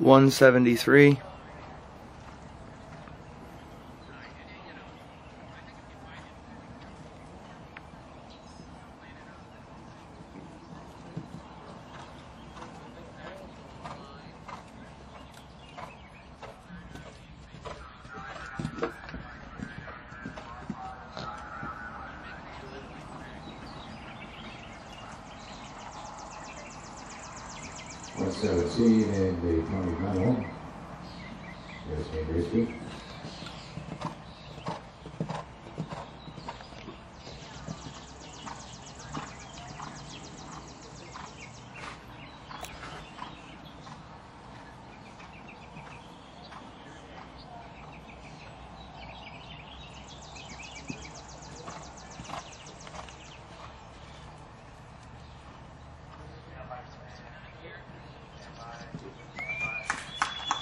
173. One seventeen and the county final. There's Andruski.